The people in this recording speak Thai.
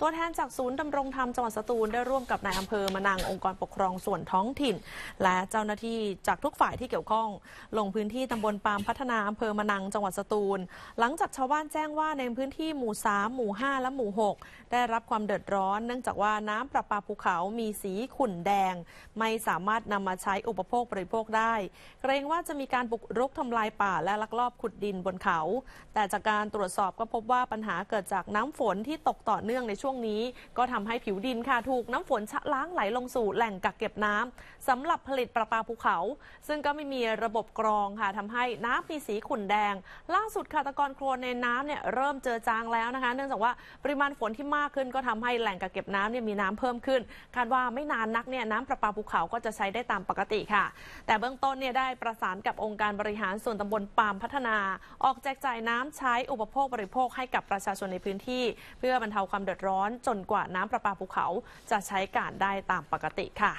ตัวแทนจากศูนย์ดำรงธรรมจังหวัดสตูลได้ร่วมกับนายอำเภอมะนังองค์กรปกครองส่วนท้องถิ่น และเจ้าหน้าที่จากทุกฝ่ายที่เกี่ยวข้อง ลงพื้นที่ตำบลปามพัฒนาอำเภอมะนังจังหวัดสตูล หลังจากชาวบ้านแจ้งว่าในพื้นที่หมู่ 3 หมู่ 5 และหมู่ 6 ได้รับความเดือดร้อน เนื่องจากว่าน้ำประปาภูเขามีสีขุ่นแดง ไม่สามารถนำมาใช้อุปโภคบริโภคได้ เกรงว่าจะมีการบุกรุกทำลายป่าและลักลอบขุดดินบนเขา แต่จากการตรวจสอบก็พบว่าปัญหาเกิดจากน้ำฝนที่ตกต่อเนื่องในช่วงนี้ ก็ทำให้ผิวดินค่ะถูกน้ำฝนชะล้างไหลลงสู่แหล่งกักเก็บน้ำสำหรับผลิตประปาภูเขา ซึ่งก็ไม่มีระบบกรองค่ะทำให้น้ำมีสีขุ่นแดง ล่าสุดค่ะตะกอนโครนในน้ำเนี่ยเริ่มเจอจางแล้วนะคะ เนื่องจากว่าปริมาณฝนที่มากขึ้นก็ทำให้แหล่งกักเก็บน้ำเนี่ยมีน้ำเพิ่มขึ้น คาดว่าไม่นานนักเนี่ยน้ำประปาภูเขาก็จะใช้ได้ตามปกติค่ะ แต่เบื้องต้นเนี่ยได้ประสานกับองค์การบริหารส่วนตำบลปามพัฒนา ออกแจกจ่ายน้ำใช้อุปโภคบริโภคให้กับประชาชนในพื้นที่ เพื่อบรรเทาความเดือดร้อนร้อนจนกว่าน้ำประปาภูเขาจะใช้การได้ตามปกติค่ะ